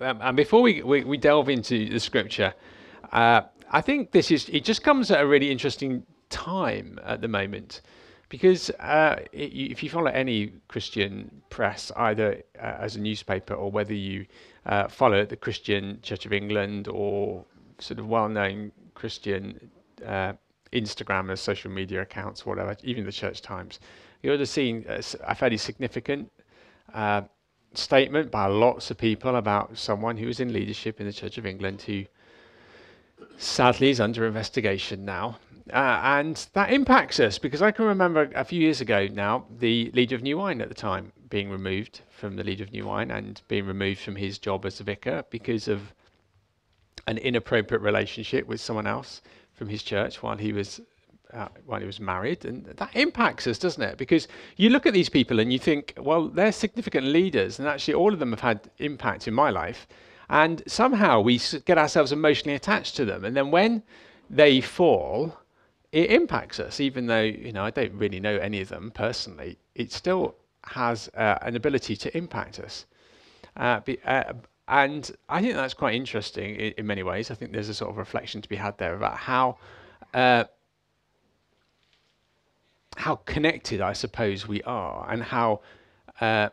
um, and before we, we, we delve into the scripture, uh, I think this is it just comes at a really interesting time at the moment. Because uh, if you follow any Christian press, either uh, as a newspaper or whether you uh, follow the Christian Church of England or sort of well-known Christian uh, Instagram as social media accounts, whatever, even the Church Times, you would have seen a, a fairly significant uh, statement by lots of people about someone who was in leadership in the Church of England who sadly is under investigation now. Uh, and that impacts us because I can remember a few years ago now the leader of New Wine at the time being removed from the leader of New Wine and being removed from his job as a vicar because of an inappropriate relationship with someone else from his church while he was uh, while he was married, and that impacts us, doesn't it? Because you look at these people and you think, well, they're significant leaders, and actually all of them have had impact in my life, and somehow we get ourselves emotionally attached to them, and then when they fall, it impacts us, even though you know I don't really know any of them personally. It still has uh, an ability to impact us. Uh, be, uh, and I think that's quite interesting in, in, many ways. I think there's a sort of reflection to be had there about how uh, how connected I suppose we are, and how uh,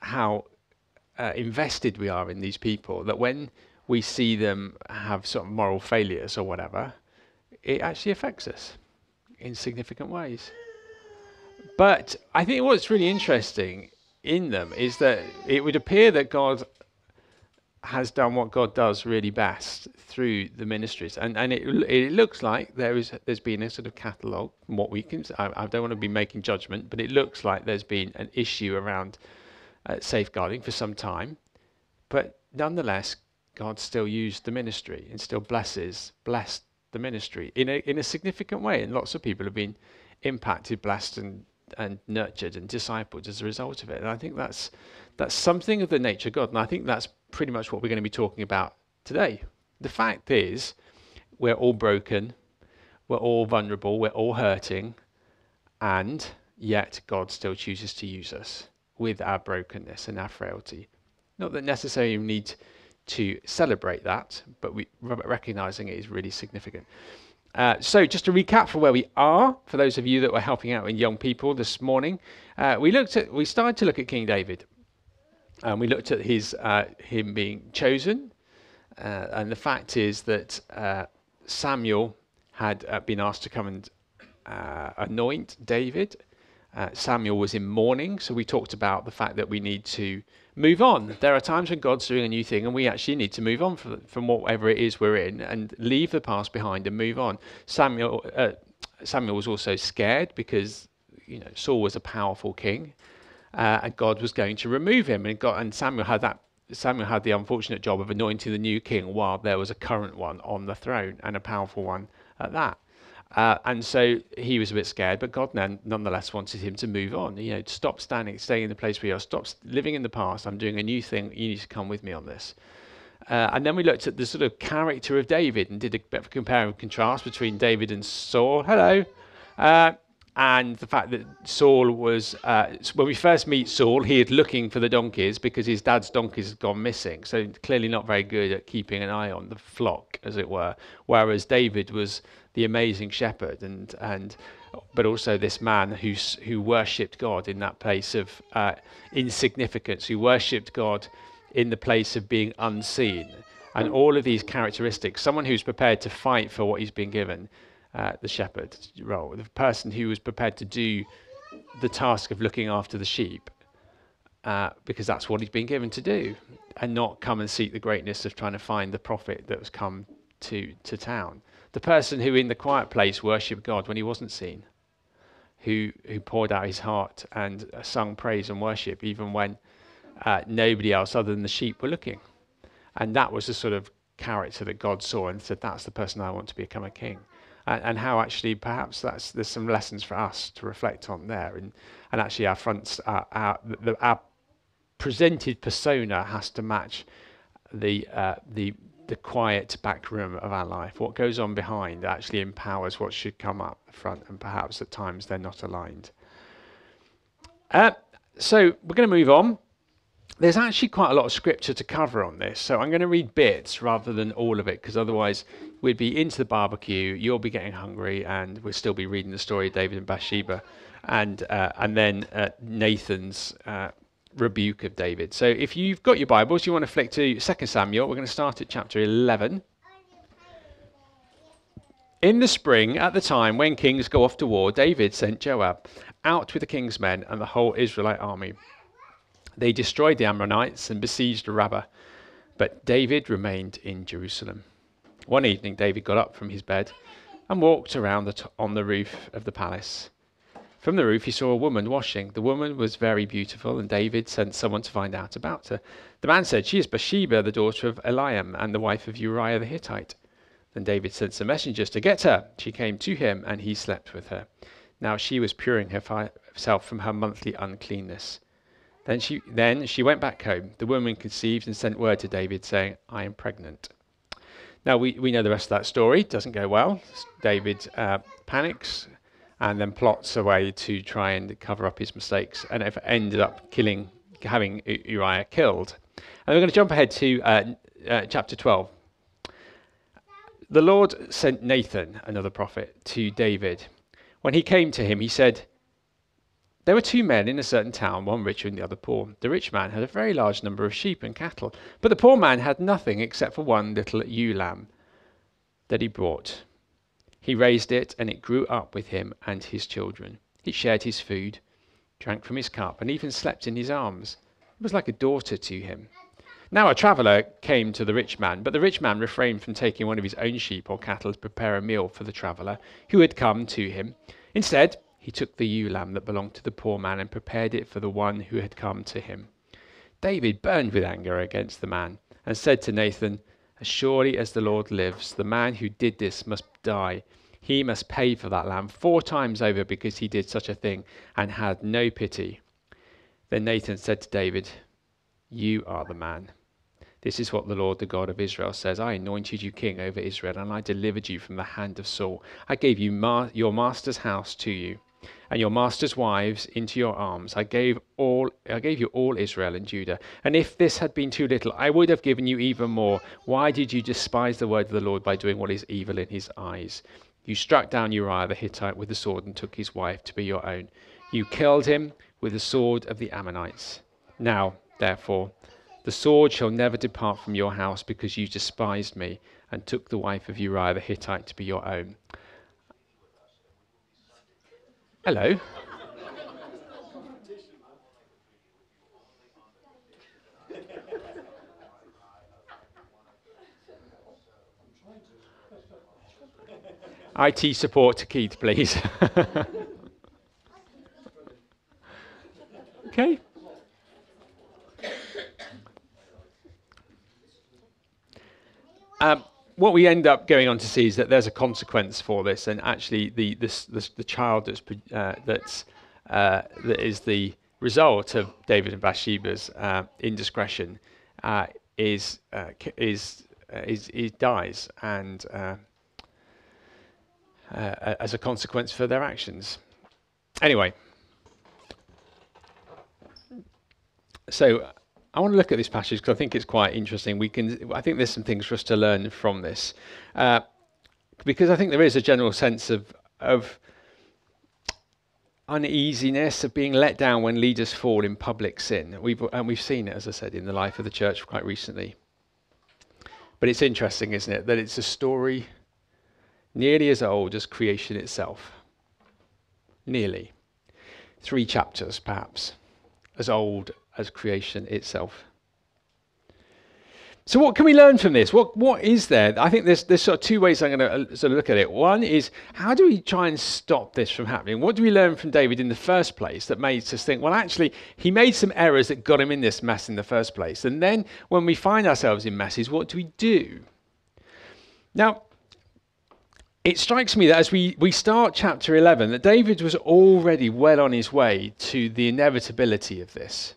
how uh, invested we are in these people. That when we see them have sort of moral failures or whatever, it actually affects us in significant ways. But I think what's really interesting in them is that it would appear that God has done what God does really best through the ministries, and and it it looks like there is there's been a sort of catalogue what we can. I, I don't want to be making judgment, but it looks like there's been an issue around uh, safeguarding for some time, but nonetheless, God still used the ministry and still blesses blessed the ministry in a in a significant way, and lots of people have been impacted, blessed, and and nurtured and discipled as a result of it. And I think that's that's something of the nature of God, and I think that's pretty much what we're going to be talking about today. The fact is, we're all broken, we're all vulnerable, we're all hurting, and yet God still chooses to use us with our brokenness and our frailty. Not that necessarily we need to celebrate that, but we recognizing it is really significant. Uh, so, just to recap for where we are, for those of you that were helping out in young people this morning, uh, we looked at, we started to look at King David, and we looked at his uh, him being chosen, uh, and the fact is that uh, Samuel had uh, been asked to come and uh, anoint David. Uh, Samuel was in mourning, so we talked about the fact that we need to move on. There are times when God's doing a new thing, and we actually need to move on from, from whatever it is we're in and leave the past behind and move on. Samuel Samuel was also scared because you know Saul was a powerful king uh, and God was going to remove him. And, God, and Samuel had that. Samuel had the unfortunate job of anointing the new king while there was a current one on the throne and a powerful one at that. Uh, and so he was a bit scared, but God nonetheless wanted him to move on. You know, stop standing, staying in the place where you are, stop living in the past. I'm doing a new thing. You need to come with me on this. Uh, and then we looked at the sort of character of David and did a bit of a compare and contrast between David and Saul. Hello. Uh, and the fact that Saul was, uh, when we first meet Saul, he is looking for the donkeys because his dad's donkeys had gone missing. So clearly not very good at keeping an eye on the flock, as it were. Whereas David was the amazing shepherd, and and but also this man who who worshipped God in that place of uh, insignificance, who worshipped God in the place of being unseen, and all of these characteristics. Someone who's prepared to fight for what he's been given uh, the shepherd role, the person who was prepared to do the task of looking after the sheep, uh, because that's what he's been given to do, and not come and seek the greatness of trying to find the prophet that was come to, to town. The person who, in the quiet place, worshipped God when he wasn't seen, who, who poured out his heart and sung praise and worship even when uh, nobody else other than the sheep were looking. And that was the sort of character that God saw and said, That's the person I want to become a king and, and how actually perhaps that's there's some lessons for us to reflect on there, and and actually our fronts our our, the, our presented persona has to match the uh, the the quiet back room of our life. What goes on behind actually empowers what should come up front, and perhaps at times they're not aligned. Uh, so we're going to move on. There's actually quite a lot of scripture to cover on this, so I'm going to read bits rather than all of it, because otherwise we'd be into the barbecue, you'll be getting hungry, and we'll still be reading the story of David and Bathsheba, and uh, and then uh, Nathan's uh, rebuke of David. So if you've got your Bibles, you want to flick to 2 Samuel. We're going to start at chapter 11. In the spring, at the time when kings go off to war, David sent Joab out with the king's men and the whole Israelite army. They destroyed the Ammonites and besieged Rabbah, but David remained in Jerusalem. One evening, David got up from his bed and walked around the t- on the roof of the palace. From the roof, he saw a woman washing. The woman was very beautiful, and David sent someone to find out about her. The man said, She is Bathsheba, the daughter of Eliam, and the wife of Uriah the Hittite. Then David sent some messengers to get her. She came to him, and he slept with her. Now she was purifying herself from her monthly uncleanness. Then she, then she went back home. The woman conceived and sent word to David, saying, I am pregnant. Now, we, we know the rest of that story. It doesn't go well. David uh, panics and then plots a way to try and cover up his mistakes and ended up killing, having Uriah killed. And we're going to jump ahead to uh, uh, chapter 12. The Lord sent Nathan, another prophet, to David. When he came to him, he said, there were two men in a certain town, one richer and the other poor. The rich man had a very large number of sheep and cattle, but the poor man had nothing except for one little ewe lamb that he brought. He raised it, and it grew up with him and his children. It shared his food, drank from his cup, and even slept in his arms. It was like a daughter to him. Now a traveller came to the rich man, but the rich man refrained from taking one of his own sheep or cattle to prepare a meal for the traveller who had come to him. Instead, he took the ewe lamb that belonged to the poor man and prepared it for the one who had come to him. David burned with anger against the man and said to Nathan, As surely as the Lord lives, the man who did this must die. He must pay for that lamb four times over because he did such a thing and had no pity. Then Nathan said to David, You are the man. This is what the Lord, the God of Israel, says I anointed you king over Israel, and I delivered you from the hand of Saul. I gave you ma- your master's house to you and your master's wives into your arms. I gave all I gave you all Israel and Judah. And if this had been too little, I would have given you even more. Why did you despise the word of the Lord by doing what is evil in his eyes? You struck down Uriah the Hittite with the sword and took his wife to be your own. You killed him with the sword of the Ammonites. Now, therefore, the sword shall never depart from your house because you despised me and took the wife of Uriah the Hittite to be your own. Hello. IT support to Keith, please. okay. Um, what we end up going on to see is that there's a consequence for this, and actually the this, this the child that's uh, that's uh, that is the result of David and Bathsheba's uh, indiscretion uh, is uh, is uh, is is dies and as a consequence for their actions. Anyway, so I want to look at this passage because I think it's quite interesting. We can, I think there's some things for us to learn from this, uh, because I think there is a general sense of of uneasiness of being let down when leaders fall in public sin. We've and we've seen it, as I said, in the life of the church quite recently. But it's interesting, isn't it, that it's a story nearly as old as creation itself. Nearly. Three chapters, perhaps, as old as creation itself. So, what can we learn from this? What what is there? I think there's there's sort of two ways I'm going to uh, sort of look at it. One is how do we try and stop this from happening? What do we learn from David in the first place that made us think? Well, actually, he made some errors that got him in this mess in the first place. And then when we find ourselves in messes, what do we do? Now, it strikes me that as we, we start chapter 11, that David was already well on his way to the inevitability of this.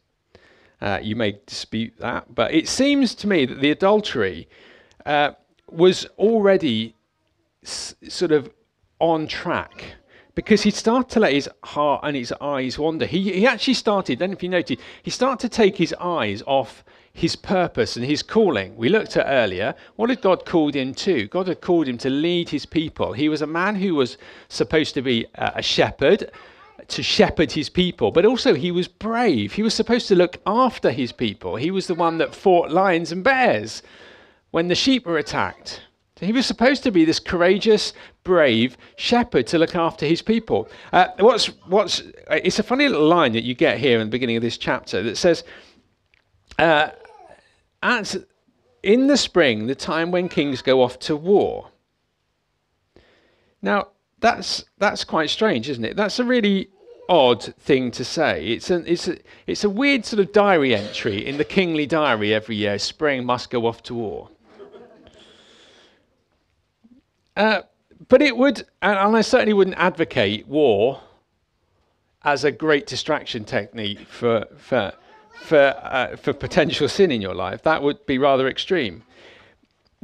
Uh, you may dispute that, but it seems to me that the adultery uh, was already s- sort of on track because he started to let his heart and his eyes wander. He, he actually started, then if you noted, he started to take his eyes off his purpose and his calling. We looked at earlier, what had God called him to? God had called him to lead his people. He was a man who was supposed to be a shepherd, to shepherd his people, but also he was brave. He was supposed to look after his people. He was the one that fought lions and bears when the sheep were attacked. So he was supposed to be this courageous, brave shepherd to look after his people. Uh, what's, what's, it's a funny little line that you get here in the beginning of this chapter that says, uh, at, in the spring, the time when kings go off to war. Now, that's, that's quite strange, isn't it? That's a really odd thing to say. It's, an, it's, a, it's a weird sort of diary entry in the kingly diary every year spring must go off to war. Uh, but it would, and I certainly wouldn't advocate war as a great distraction technique for, for, for, uh, for potential sin in your life. That would be rather extreme.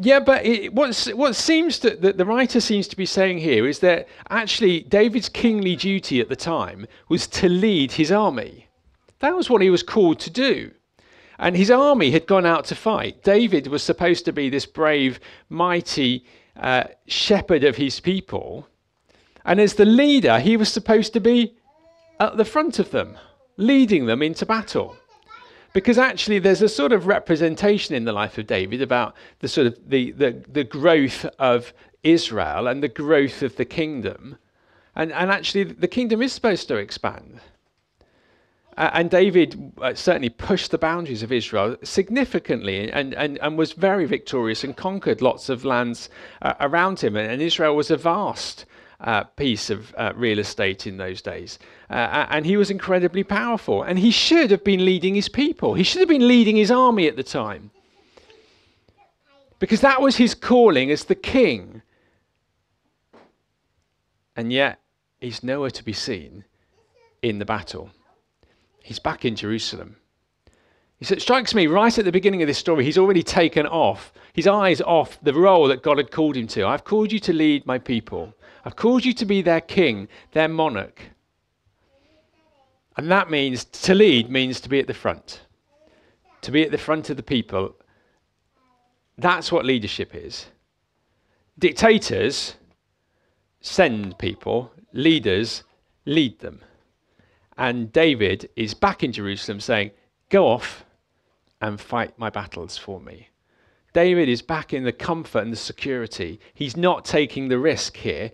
Yeah, but it, what seems to, that the writer seems to be saying here is that actually David's kingly duty at the time was to lead his army. That was what he was called to do. And his army had gone out to fight. David was supposed to be this brave, mighty uh, shepherd of his people. And as the leader, he was supposed to be at the front of them, leading them into battle. Because actually, there's a sort of representation in the life of David about the sort of the, the, the growth of Israel and the growth of the kingdom. And, and actually, the kingdom is supposed to expand. Uh, and David uh, certainly pushed the boundaries of Israel significantly and, and, and was very victorious and conquered lots of lands uh, around him. And, and, Israel was a vast uh, piece of uh, real estate in those days. Uh, and he was incredibly powerful. And he should have been leading his people, he should have been leading his army at the time. Because that was his calling as the king. And yet, he's nowhere to be seen in the battle he's back in Jerusalem. It strikes me right at the beginning of this story, he's already taken off, his eyes off the role that God had called him to. I've called you to lead my people, I've called you to be their king, their monarch. And that means to lead means to be at the front, to be at the front of the people. That's what leadership is. Dictators send people, leaders lead them. And David is back in Jerusalem saying, Go off and fight my battles for me. David is back in the comfort and the security. He's not taking the risk here.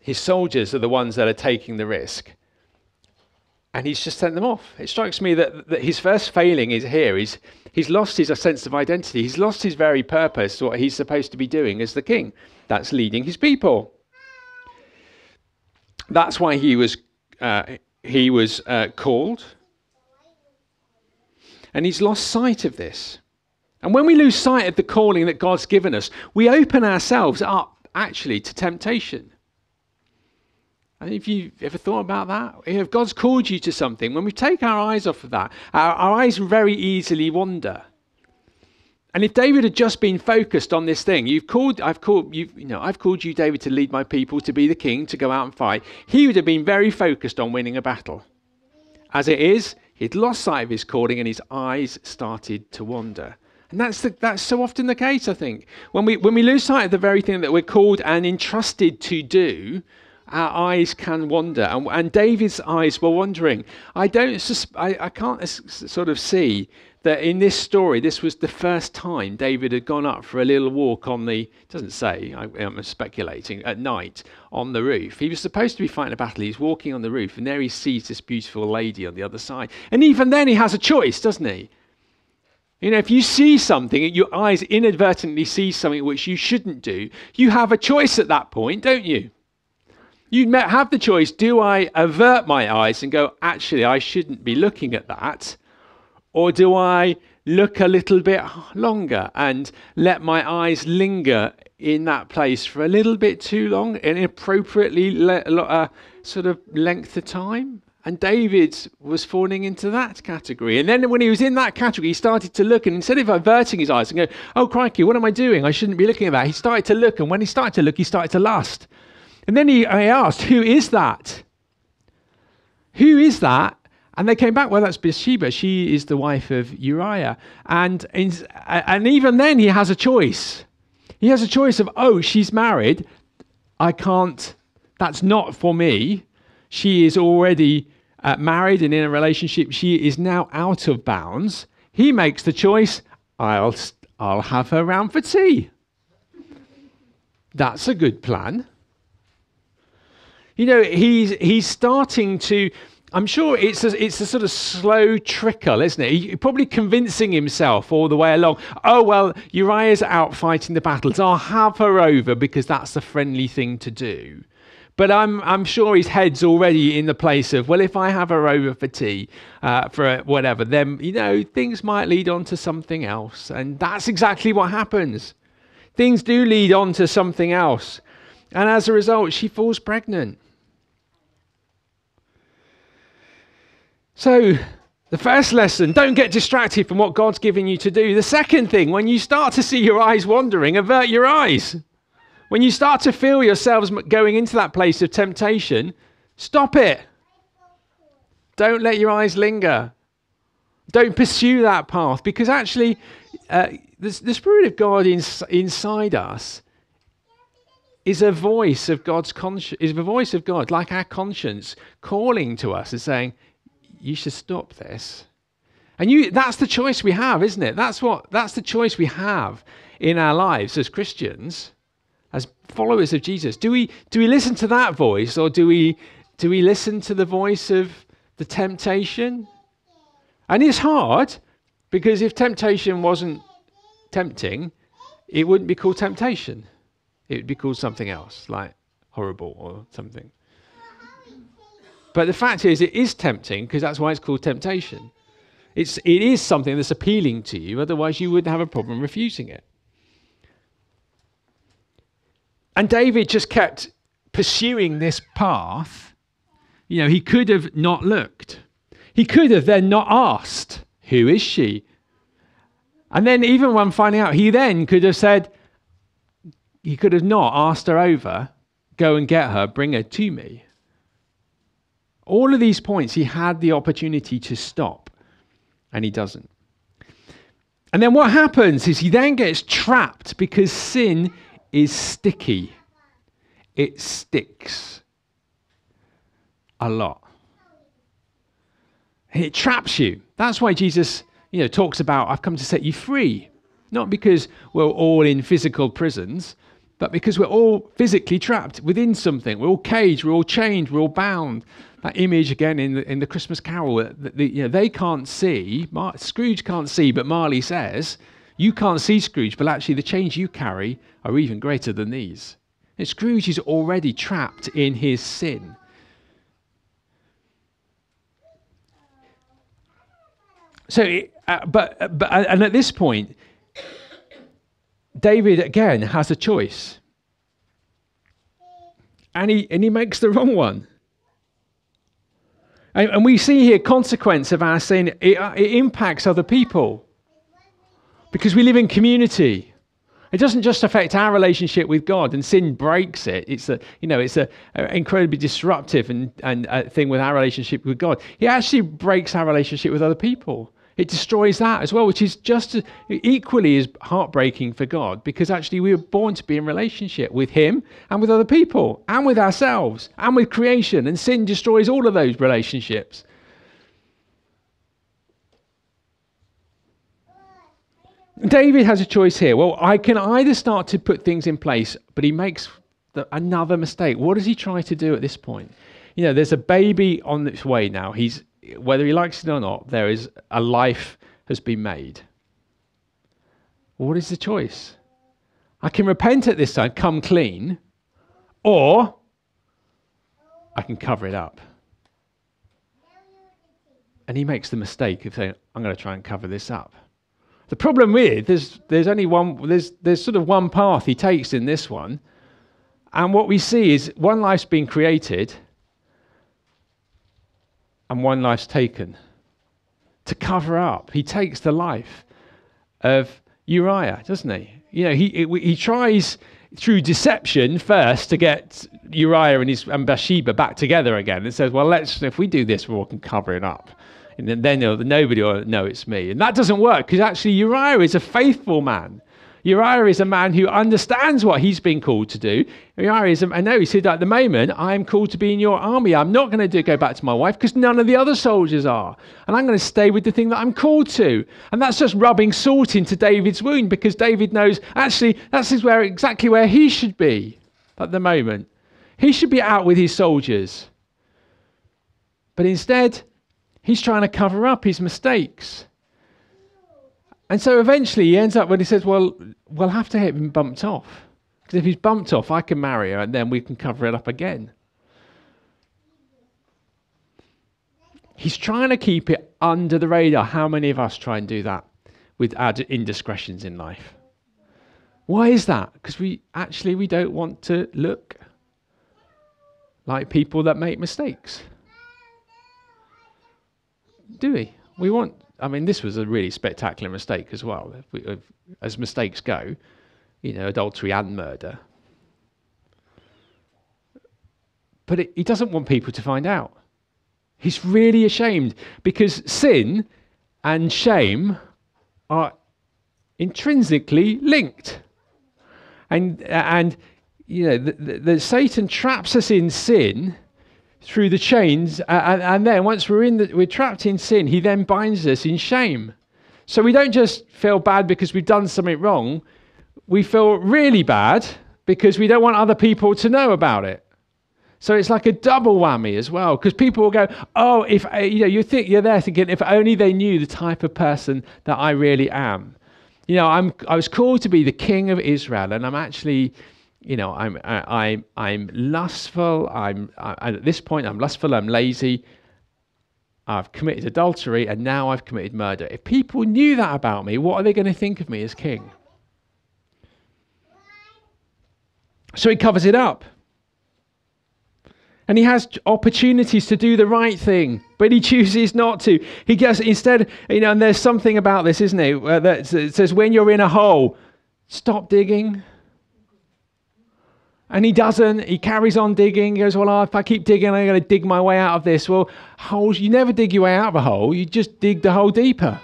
His soldiers are the ones that are taking the risk. And he's just sent them off. It strikes me that, that his first failing is here. He's, he's lost his sense of identity. He's lost his very purpose, what he's supposed to be doing as the king. That's leading his people. That's why he was uh, he was uh, called. And he's lost sight of this. And when we lose sight of the calling that God's given us, we open ourselves up actually to temptation. And if you've ever thought about that, if God's called you to something, when we take our eyes off of that, our, our eyes very easily wander. And if David had just been focused on this thing, you've called, I've called, you you know, I've called you, David, to lead my people, to be the king, to go out and fight. He would have been very focused on winning a battle. As it is, he'd lost sight of his calling and his eyes started to wander. And that's, the, that's so often the case, I think. When we, when we lose sight of the very thing that we're called and entrusted to do, our eyes can wander. And, and David's eyes were wandering. I, don't sus- I, I can't sort of see that in this story, this was the first time David had gone up for a little walk on the, doesn't say, I, am speculating, at night on the roof. He was supposed to be fighting a battle. He's walking on the roof, and there he sees this beautiful lady on the other side. And even then, he has a choice, doesn't he? You know, if you see something, your eyes inadvertently see something which you shouldn't do, you have a choice at that point, don't you? You have the choice do I avert my eyes and go, actually, I shouldn't be looking at that? Or do I look a little bit longer and let my eyes linger in that place for a little bit too long, an appropriately le- uh, sort of length of time? And David was falling into that category. And then when he was in that category, he started to look, and instead of averting his eyes and go, Oh, crikey, what am I doing? I shouldn't be looking at that. He started to look, and when he started to look, he started to lust. And then he, asked, Who is that? Who is that? And they came back, well, that's Bathsheba. She is the wife of Uriah. And, and even then, he has a choice. He has a choice of, oh, she's married. I can't, that's not for me. She is already uh, married and in a relationship. She is now out of bounds. He makes the choice, I'll, I'll have her round for tea. That's a good plan. You know, he's, he's starting to, I'm sure it's a, it's a sort of slow trickle, isn't it? He's probably convincing himself all the way along. Oh, well, Uriah's out fighting the battles. I'll have her over because that's the friendly thing to do. But I'm, I'm sure his head's already in the place of, well, if I have her over for tea, uh, for whatever, then, you know, things might lead on to something else. And that's exactly what happens. Things do lead on to something else. And as a result, she falls pregnant. So, the first lesson, don't get distracted from what God's giving you to do. The second thing, when you start to see your eyes wandering, avert your eyes. When you start to feel yourselves going into that place of temptation, stop it. Don't let your eyes linger. Don't pursue that path because actually, uh, the, the, Spirit of God in, inside us is a voice of God's conscience, is a voice of God, like our conscience, calling to us and saying, you should stop this. And you, that's the choice we have, isn't it? That's, what, that's the choice we have in our lives as Christians, as followers of Jesus. Do we, do we listen to that voice or do we, do we listen to the voice of the temptation? And it's hard because if temptation wasn't tempting, it wouldn't be called temptation. It would be called something else, like horrible or something. But the fact is, it is tempting because that's why it's called temptation. It's, it is something that's appealing to you, otherwise, you wouldn't have a problem refusing it. And David just kept pursuing this path. You know, he could have not looked. He could have then not asked, Who is she? And then, even when finding out, he then could have said, He could have not asked her over, Go and get her, bring her to me. All of these points, he had the opportunity to stop, and he doesn't. And then what happens is he then gets trapped because sin is sticky, it sticks a lot. It traps you. That's why Jesus, you know, talks about I've come to set you free. Not because we're all in physical prisons, but because we're all physically trapped within something. We're all caged, we're all chained, we're all bound that image again in the, in the Christmas Carol. The, the, you know, they can't see, Mar- Scrooge can't see, but Marley says, You can't see Scrooge, but actually the chains you carry are even greater than these. And Scrooge is already trapped in his sin. So, uh, but, uh, but, uh, and at this point, David again has a choice. And he, and he makes the wrong one. And, and we see here consequence of our sin. It, uh, it impacts other people because we live in community. It doesn't just affect our relationship with God, and sin breaks it. It's a, you know, it's a, a incredibly disruptive and, and uh, thing with our relationship with God. It actually breaks our relationship with other people it destroys that as well, which is just equally as heartbreaking for God because actually we were born to be in relationship with Him and with other people and with ourselves and with creation, and sin destroys all of those relationships. David has a choice here. Well, I can either start to put things in place, but he makes the, another mistake. What does he try to do at this point? You know, there's a baby on its way now. He's whether he likes it or not, there is a life has been made. What is the choice? I can repent at this time, come clean, or I can cover it up. And he makes the mistake of saying, I'm going to try and cover this up. The problem with there's there's only one there's there's sort of one path he takes in this one. And what we see is one life's been created and one life's taken. To cover up, he takes the life of Uriah, doesn't he? You know, he, he tries, through deception first to get Uriah and his and Bathsheba back together again and says, well, let's if we do this, we can cover it up. And then, nobody will know it's me. And that doesn't work because actually Uriah is a faithful man. Uriah is a man who understands what he's been called to do. Uriah is, I know, he said, at the moment, I'm called to be in your army. I'm not going to go back to my wife because none of the other soldiers are. And I'm going to stay with the thing that I'm called to. And that's just rubbing salt into David's wound because David knows, actually, that's where, exactly where he should be at the moment. He should be out with his soldiers. But instead, he's trying to cover up his mistakes. And so eventually he ends up when he says, Well, we'll have to have him bumped off. Because if he's bumped off, I can marry her and then we can cover it up again. He's trying to keep it under the radar. How many of us try and do that with our indiscretions in life? Why is that? Because we actually we don't want to look like people that make mistakes. Do we? We want I mean, this was a really spectacular mistake as well. If we, if, as mistakes go, you know, adultery and murder. But it, he doesn't want people to find out. He's really ashamed because sin and shame are intrinsically linked. And, and you know, the, the, the Satan traps us in sin through the chains, and, and then once we're in the, we're trapped in sin, he then binds us in shame. So we don't just feel bad because we've done something wrong. We feel really bad because we don't want other people to know about it. So it's like a double whammy as well, because people will go, "Oh, if uh, you know, you think you're there thinking, if only they knew the type of person that I really am." You know, I'm I was called to be the king of Israel, and I'm actually you know, I'm I, I'm lustful. I'm I, at this point I'm lustful. I'm lazy. I've committed adultery, and now I've committed murder. If people knew that about me, what are they going to think of me as king? So he covers it up. And he has opportunities to do the right thing, but he chooses not to. He gets instead, you know, and there's something about this, isn't it? That says when you're in a hole, stop digging. And he doesn't. He carries on digging. He goes, Well, if I keep digging, I'm going to dig my way out of this. Well, holes, you never dig your way out of a hole. You just dig the hole deeper.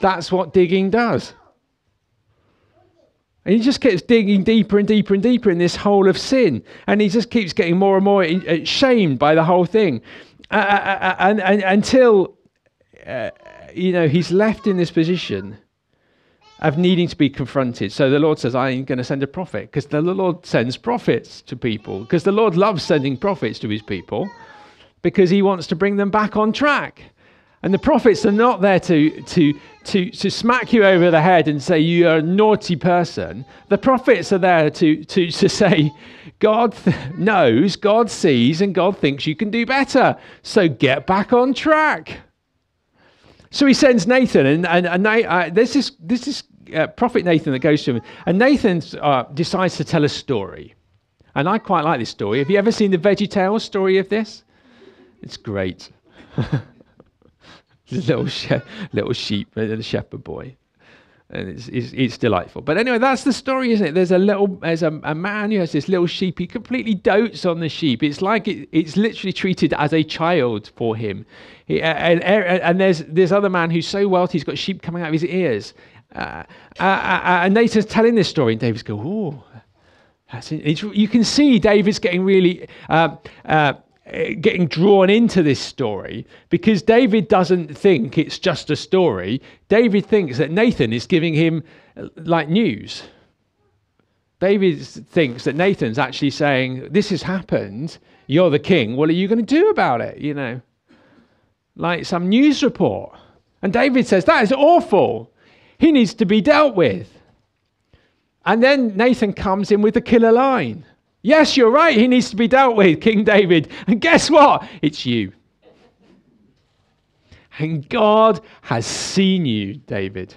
That's what digging does. And he just keeps digging deeper and deeper and deeper in this hole of sin. And he just keeps getting more and more uh, shamed by the whole thing. Uh, uh, and, and, until, uh, you know, he's left in this position of needing to be confronted. So the Lord says, I'm going to send a prophet because the Lord sends prophets to people because the Lord loves sending prophets to his people because he wants to bring them back on track. And the prophets are not there to, to, to, to smack you over the head and say you're a naughty person. The prophets are there to, to, to say, God th- knows, God sees, and God thinks you can do better. So get back on track. So he sends Nathan, and, and, and uh, this is, this is uh, Prophet Nathan that goes to him. And Nathan uh, decides to tell a story. And I quite like this story. Have you ever seen the Veggie Tales story of this? It's great. little, she- little sheep, the shepherd boy and it's, it's, it's, delightful. But anyway, that's the story, isn't it? There's a little, there's a, a, man who has this little sheep. He completely dotes on the sheep. It's like it, it's literally treated as a child for him. He, and, and, and, there's this other man who's so wealthy, he's got sheep coming out of his ears. Uh, uh, uh, and Nathan's telling this story, and David's go, oh. You can see David's getting really uh, uh, getting drawn into this story because David doesn't think it's just a story. David thinks that Nathan is giving him like news. David thinks that Nathan's actually saying, This has happened. You're the king. What are you going to do about it? You know, like some news report. And David says, That is awful. He needs to be dealt with. And then Nathan comes in with the killer line. Yes, you're right. He needs to be dealt with, King David. And guess what? It's you. And God has seen you, David.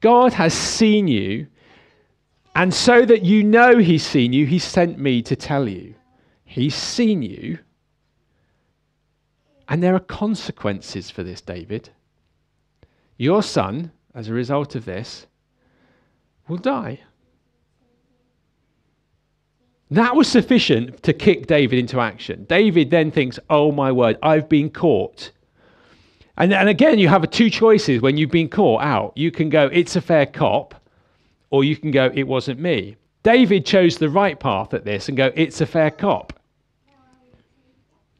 God has seen you. And so that you know He's seen you, He sent me to tell you. He's seen you. And there are consequences for this, David. Your son, as a result of this, will die. That was sufficient to kick David into action. David then thinks, oh my word, I've been caught. And, and again, you have two choices when you've been caught out. You can go, it's a fair cop, or you can go, it wasn't me. David chose the right path at this and go, it's a fair cop.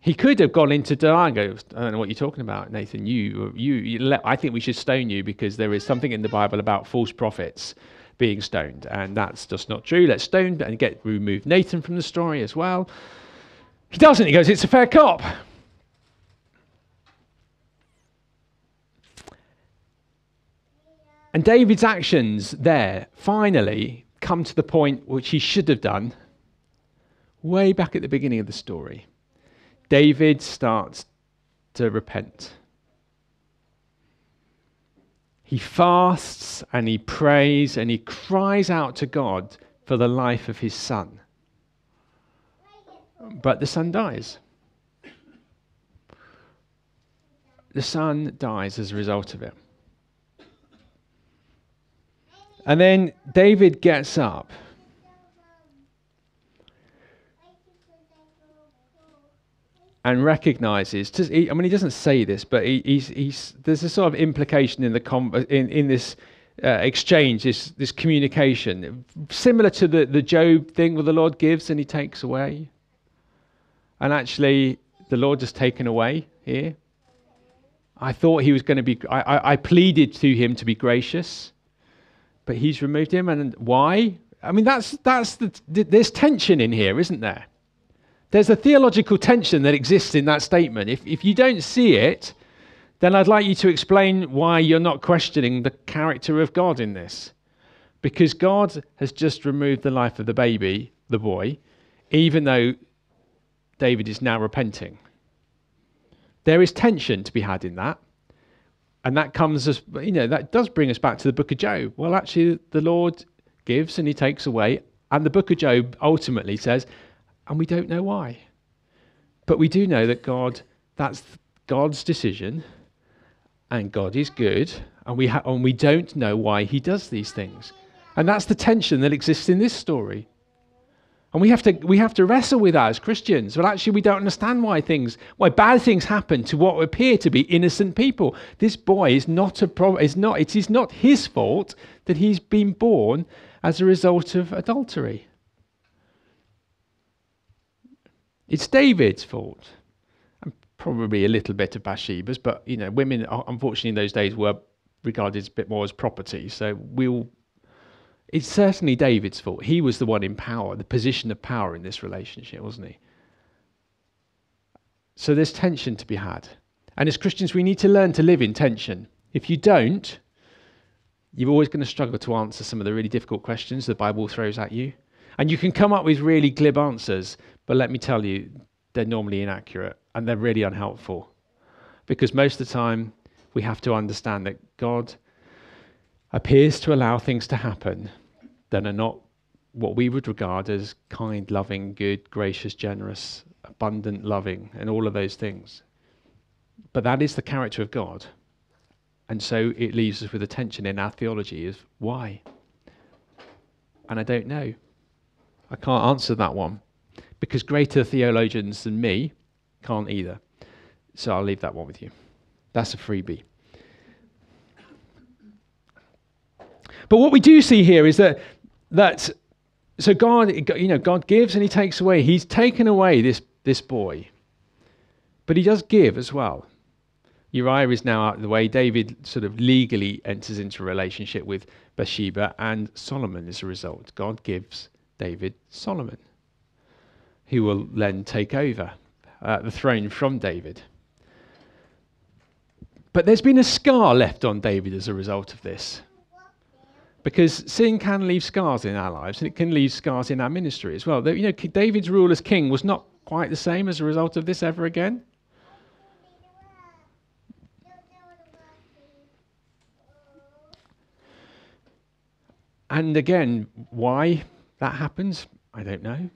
He could have gone into denial I don't know what you're talking about, Nathan. You, you, you I think we should stone you because there is something in the Bible about false prophets being stoned, and that's just not true. Let's stone and get remove Nathan from the story as well. He doesn't. He goes, it's a fair cop. And David's actions there finally come to the point which he should have done way back at the beginning of the story. David starts to repent. He fasts and he prays and he cries out to God for the life of his son. But the son dies. The son dies as a result of it. And then David gets up. And recognizes, I mean, he doesn't say this, but he, he's, he's, there's a sort of implication in, the in, in this uh, exchange, this, this communication, similar to the, the Job thing where the Lord gives and he takes away. And actually, the Lord has taken away here. I thought he was going to be, I, I, I pleaded to him to be gracious but he's removed him. And why? I mean, that's, that's the, there's tension in here, isn't there? There's a theological tension that exists in that statement. If, if you don't see it, then I'd like you to explain why you're not questioning the character of God in this. Because God has just removed the life of the baby, the boy, even though David is now repenting. There is tension to be had in that. And that comes as, you know, that does bring us back to the book of Job. Well, actually, the Lord gives and he takes away. And the book of Job ultimately says, and we don't know why. But we do know that God, that's God's decision, and God is good, and we, ha- and we don't know why he does these things. And that's the tension that exists in this story. And we have to we have to wrestle with that as Christians. Well, actually, we don't understand why things why bad things happen to what appear to be innocent people. This boy is not a problem. Is not it is not his fault that he's been born as a result of adultery. It's David's fault, and probably a little bit of Bathsheba's. But you know, women unfortunately in those days were regarded a bit more as property. So we'll it's certainly David's fault. He was the one in power, the position of power in this relationship, wasn't he? So there's tension to be had. And as Christians, we need to learn to live in tension. If you don't, you're always going to struggle to answer some of the really difficult questions the Bible throws at you. And you can come up with really glib answers, but let me tell you, they're normally inaccurate and they're really unhelpful. Because most of the time, we have to understand that God appears to allow things to happen that are not what we would regard as kind, loving, good, gracious, generous, abundant, loving, and all of those things. But that is the character of God. And so it leaves us with a tension in our theology of why? And I don't know. I can't answer that one because greater theologians than me can't either. So I'll leave that one with you. That's a freebie. But what we do see here is that that so God, you know, God gives and He takes away. He's taken away this this boy, but He does give as well. Uriah is now out of the way. David sort of legally enters into a relationship with Bathsheba, and Solomon as a result. God gives David Solomon, who will then take over uh, the throne from David. But there's been a scar left on David as a result of this. Because sin can leave scars in our lives, and it can leave scars in our ministry as well. You know, David's rule as king was not quite the same as a result of this ever again. And again, why that happens, I don't know.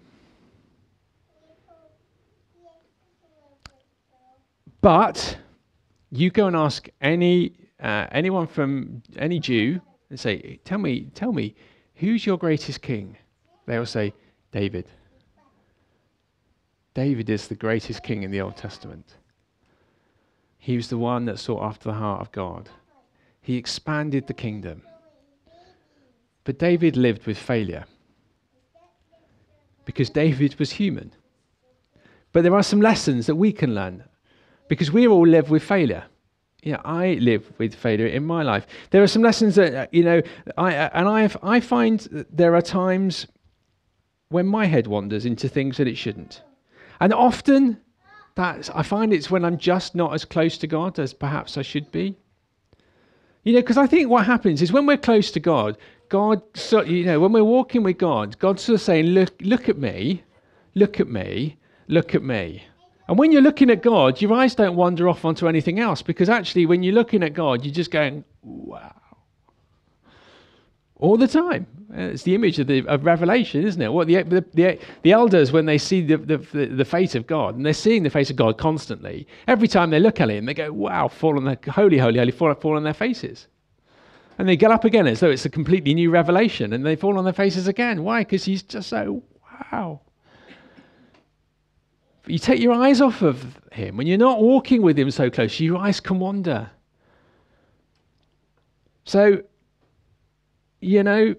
But you go and ask any uh, anyone from any Jew and say, Tell me, tell me, who's your greatest king? They will say, David. David is the greatest king in the Old Testament. He was the one that sought after the heart of God. He expanded the kingdom. But David lived with failure because David was human. But there are some lessons that we can learn because we all live with failure. Yeah, I live with failure in my life. There are some lessons that uh, you know, I uh, and I I find there are times when my head wanders into things that it shouldn't, and often that's I find it's when I'm just not as close to God as perhaps I should be. You know, because I think what happens is when we're close to God, God, so, you know, when we're walking with God, God's sort of saying, "Look, look at me, look at me, look at me." And when you're looking at God, your eyes don't wander off onto anything else because actually, when you're looking at God, you're just going, wow. All the time. It's the image of, the, of Revelation, isn't it? What the, the, the, the elders, when they see the, the, the, face of God, and they're seeing the face of God constantly, every time they look at Him, they go, wow, fall on their, holy, holy, holy, fall, fall on their faces. And they get up again as though it's a completely new revelation, and they fall on their faces again. Why? Because He's just so, wow you take your eyes off of him. When you're not walking with him so close, your eyes can wander. So, you know,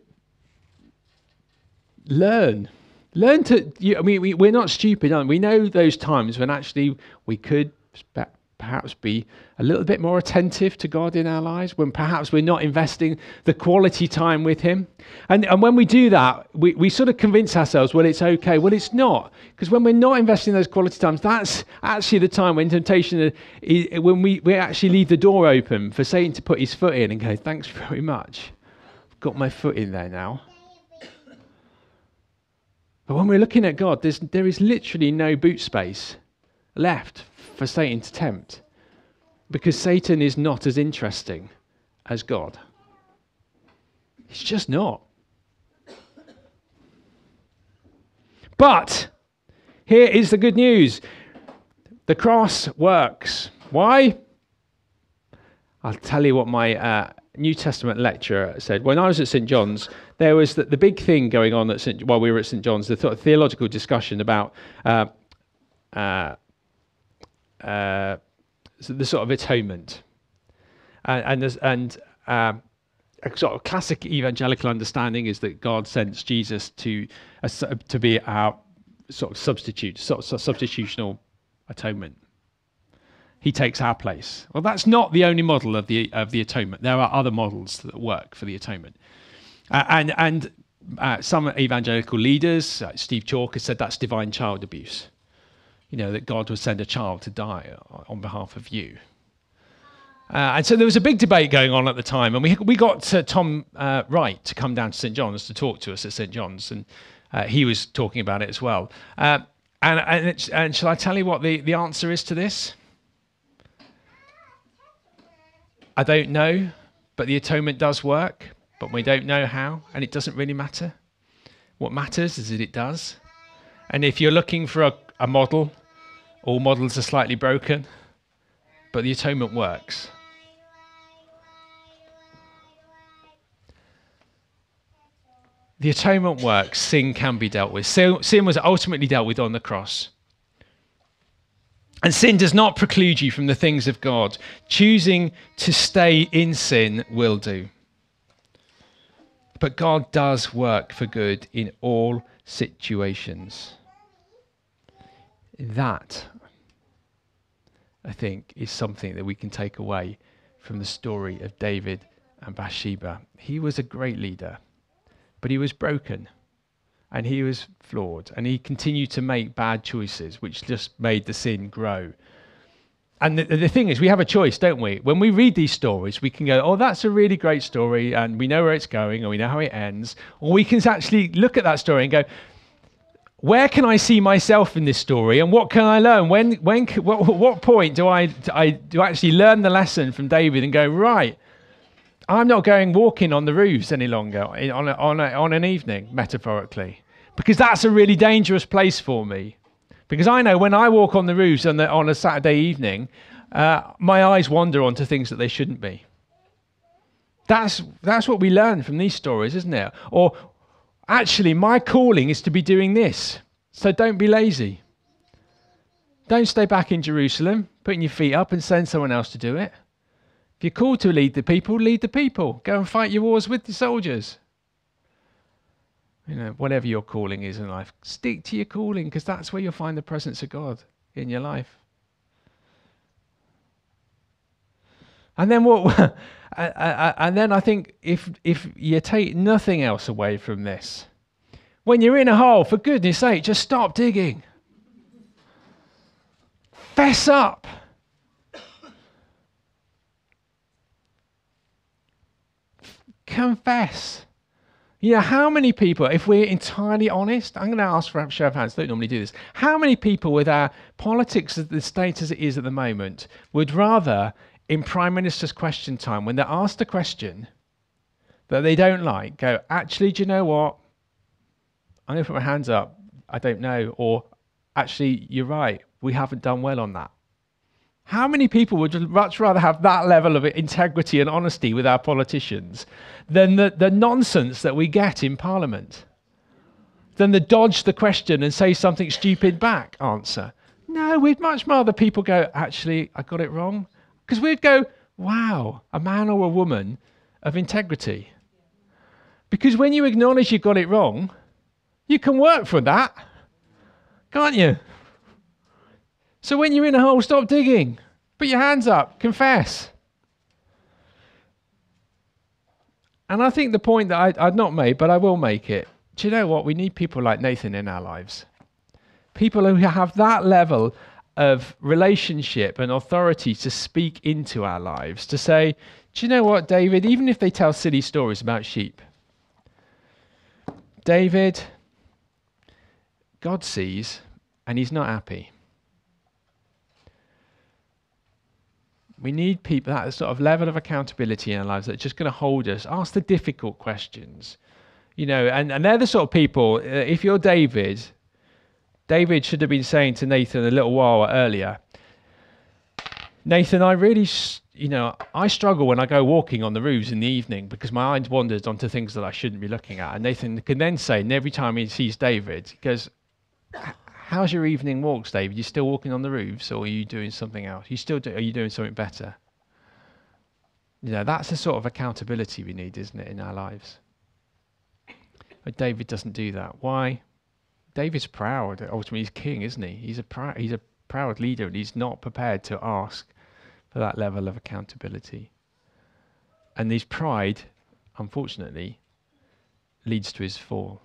learn. Learn to, you, I mean, we, we're not stupid, we? we know those times when actually we could perhaps be a little bit more attentive to God in our lives, when perhaps we're not investing the quality time with Him. And, and when we do that, we, we sort of convince ourselves, well, it's okay. Well, it's not. Because when we're not investing those quality times, that's actually the time when temptation, is, when we, we actually leave the door open for Satan to put his foot in and go, thanks very much. I've got my foot in there now. But when we're looking at God, there's, there is literally no boot space left for Satan to tempt because Satan is not as interesting as God. He's just not. But here is the good news the cross works. Why? I'll tell you what my uh, New Testament lecturer said. When I was at St. John's, there was the, the big thing going on at St. while we were at St. John's, the th- theological discussion about uh, uh, uh, the sort of atonement. And, and, and um, a sort of classic evangelical understanding is that God sends Jesus to, uh, to be our sort of substitute, sort of substitutional atonement. He takes our place. Well, that's not the only model of the of the atonement. There are other models that work for the atonement, uh, and and uh, some evangelical leaders, uh, Steve has said that's divine child abuse you know, that God would send a child to die on behalf of you. Uh, and so there was a big debate going on at the time, and we, we got uh, Tom uh, Wright to come down to St. John's to talk to us at St. John's, and uh, he was talking about it as well. Uh, and, and, and shall I tell you what the, the answer is to this? I don't know, but the atonement does work, but we don't know how, and it doesn't really matter. What matters is that it does. And if you're looking for a a model. All models are slightly broken, but the atonement works. The atonement works. Sin can be dealt with. Sin was ultimately dealt with on the cross. And sin does not preclude you from the things of God. Choosing to stay in sin will do. But God does work for good in all situations. That, I think, is something that we can take away from the story of David and Bathsheba. He was a great leader, but he was broken and he was flawed and he continued to make bad choices, which just made the sin grow. And the, the thing is, we have a choice, don't we? When we read these stories, we can go, oh, that's a really great story, and we know where it's going, and we know how it ends. Or we can actually look at that story and go, where can I see myself in this story, and what can I learn? When, when, what, what point do I, I do I actually learn the lesson from David and go right? I'm not going walking on the roofs any longer on, a, on, a, on an evening, metaphorically, because that's a really dangerous place for me. Because I know when I walk on the roofs on, the, on a Saturday evening, uh, my eyes wander onto things that they shouldn't be. That's, that's what we learn from these stories, isn't it? Or actually, my calling is to be doing this. So don't be lazy. Don't stay back in Jerusalem, putting your feet up and send someone else to do it. If you're called to lead the people, lead the people. Go and fight your wars with the soldiers. You know, whatever your calling is in life, stick to your calling because that's where you'll find the presence of God in your life. And then what? and then I think if if you take nothing else away from this, when you're in a hole, for goodness sake, just stop digging. Fess up. Confess. You know, how many people, if we're entirely honest, I'm going to ask for a show of hands, don't normally do this. How many people, with our politics the state as it is at the moment, would rather, in Prime Minister's question time, when they're asked a question that they don't like, go, actually, do you know what? I'm going to put my hands up. I don't know. Or, actually, you're right. We haven't done well on that. How many people would much rather have that level of integrity and honesty with our politicians than the, the nonsense that we get in Parliament? Than the dodge the question and say something stupid back answer? No, we'd much rather people go, actually, I got it wrong. Because we'd go, wow, a man or a woman of integrity. Because when you acknowledge you got it wrong, you can work for that, can't you? So when you're in a hole, stop digging. Put your hands up. Confess. And I think the point that I, would not made, but I will make it. Do you know what? We need people like Nathan in our lives. People who have that level of relationship and authority to speak into our lives, to say, do you know what, David? Even if they tell silly stories about sheep, David, God sees and he's not happy. We need people that sort of level of accountability in our lives that are just going to hold us, ask the difficult questions. You know, and, and they're the sort of people, uh, if you're David, David should have been saying to Nathan a little while earlier, Nathan, I really, you know, I struggle when I go walking on the roofs in the evening because my mind wanders onto things that I shouldn't be looking at. And Nathan can then say, and every time he sees David, he goes, how's your evening walks, David? You still walking on the roofs, or are you doing something else? You still do, are you doing something better? You know, that's the sort of accountability we need, isn't it, in our lives? But David doesn't do that. Why? David's proud. Ultimately, he's king, isn't he? He's a proud. He's a proud leader, and he's not prepared to ask for that level of accountability. And his pride, unfortunately, leads to his fall.